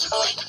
I'm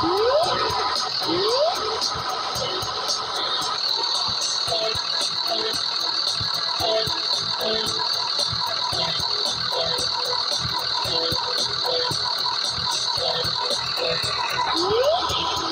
Woo! Thank you.